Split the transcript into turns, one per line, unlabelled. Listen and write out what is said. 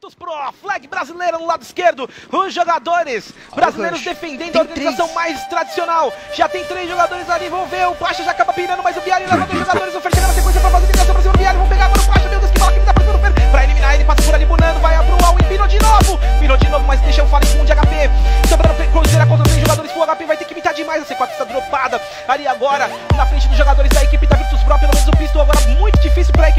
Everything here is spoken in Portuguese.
Pro flag brasileiro no lado esquerdo. Os jogadores brasileiros defendendo tem a organização três. mais tradicional. Já tem três jogadores ali, vão ver. O Pacha já acaba pirando, mas o Vialho leva dois jogadores. O Fer chega na sequência pra fazer ligação pra cima do Vialho. Vão pegar agora o Pacha, meu Deus, que bola que ele dá para o do Fer. Pra eliminar ele, passa por ali, Bunando, vai pro o e pirou de novo. Pirou de novo, mas deixa o Fallen com um de HP. Sobrando cruzeiro contra três jogadores pro HP, vai ter que imitar demais. A C4 está dropada ali agora, na frente dos jogadores da equipe tá da Virtus Pro. Pelo menos o Pistol agora muito difícil pra equipe.